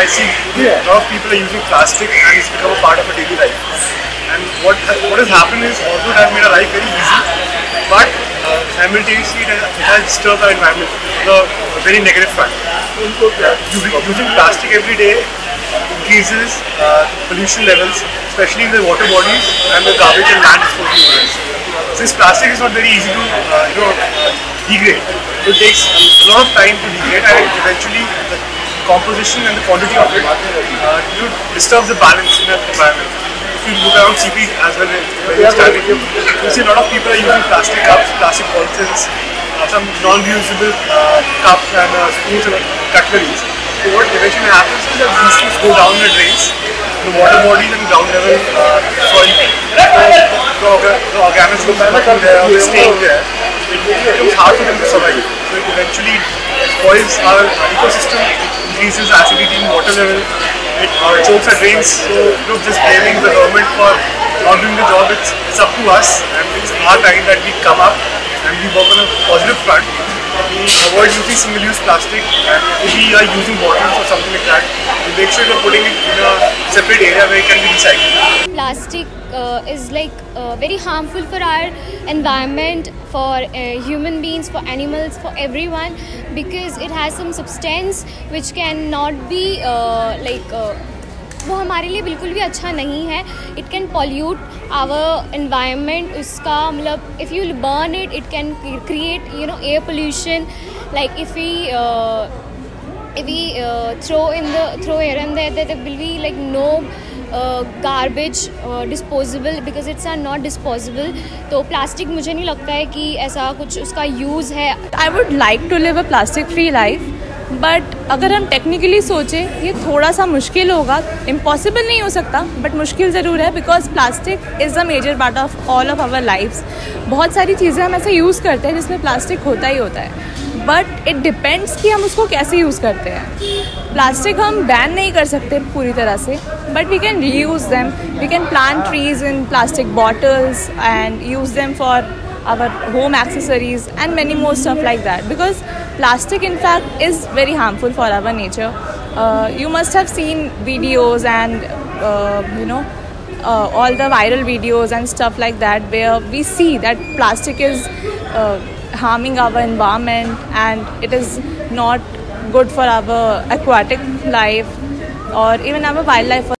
I see yeah. a lot of people are using plastic and it's become a part of a daily life. And what ha- what has happened is also it has made our life very easy, but uh, simultaneously it has, it has disturbed our environment on a very negative front. Uh, using, using plastic every day increases uh, pollution levels, especially in the water bodies and the garbage and land disposal. Since plastic is not very easy to uh, you know uh, degrade, it takes a lot of time to degrade and eventually the composition and the quantity of it uh, you disturb the balance in the environment. If you look around CP as well when you're standing, you see a lot of people are using plastic cups, plastic bottles, uh, some non-reusable uh, cups and uh, spoons and cutleries. So what eventually happens is that these things go down the drains, the water bodies and ground level uh, soil. The, orga- the organisms are there, staying there. It becomes hard for them to survive. So it eventually spoils our ecosystem, increases acidity in water level, it uh, chokes our drains. So you know, just blaming the government for not doing the job, it's, it's up to us and it's our time that we come up and we work on a positive front. We avoid using single-use plastic and if we are using bottles or something like that, we make sure we're putting it in a separate area where it can be recycled. Plastic uh, is like uh, very harmful for our environment for uh, human beings for animals for everyone because it has some substance which cannot be uh, like uh, वो हमारे लिए बिल्कुल भी अच्छा नहीं है it can pollute our environment उसका मतलब if you burn it it can create you know air pollution like if we if we uh, throw in the throw here and there, there will be like no garbage disposable because it's are not disposable तो plastic मुझे नहीं लगता है कि ऐसा कुछ उसका use है। I would like to live a plastic free life but अगर हम टेक्निकली सोचें, ये थोड़ा सा मुश्किल होगा। इम्पॉसिबल नहीं हो सकता बट मुश्किल ज़रूर है because plastic is a major part of all of our lifes बहुत सारी चीज़ें हम ऐसे यूज़ करते हैं जिसमें प्लास्टिक होता ही होता है। बट इट डिपेंड्स कि हम उसको कैसे यूज़ करते हैं। प्लास्टिक हम बैन नहीं कर सकते पूरी तरह से but we can reuse them we can plant trees in plastic bottles and use them for our home accessories and many more stuff like that. Because plastic in fact is very harmful for our nature. Uh, you must have seen videos and uh, you know uh, all the viral videos and stuff like that where we see that plastic is uh, harming our environment and it is not good for our aquatic life or even our wildlife